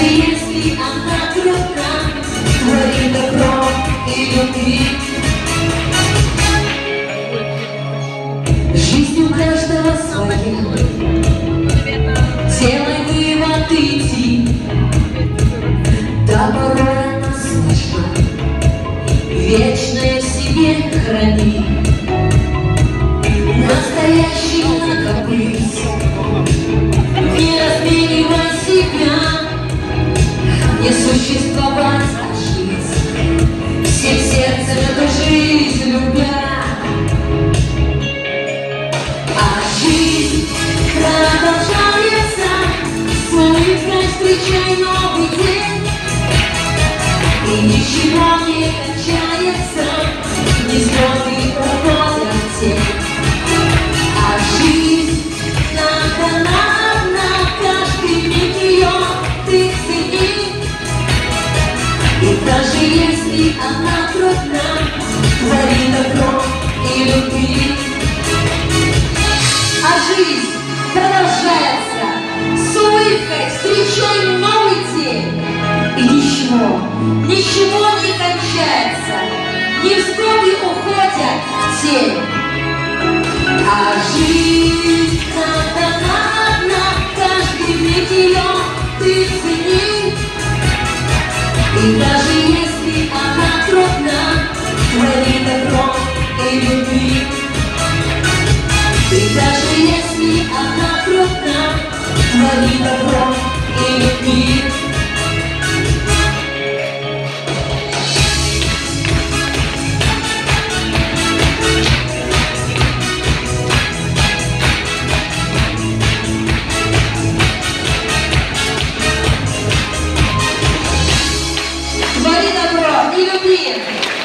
Если она крепка, творит добро и любви. Жизнь у каждого своя, делай вывод иди. Да порой она вечное в себе храни. А если она трудна, твори добро и любви. А жизнь продолжается с встречаем новый день. И ничего, ничего не кончается невзгоды уходят в тень. А жизнь надо одна, каждый миг ее ты цени. И даже если она трудна, твори добро и любви. И даже если она трудна, твори добро и любви. 对